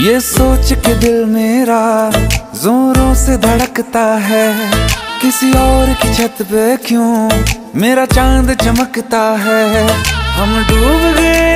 ये सोच के दिल मेरा जोरों से धड़कता है। किसी और की छत पे क्यों मेरा चाँद चमकता है? हम डूब गए।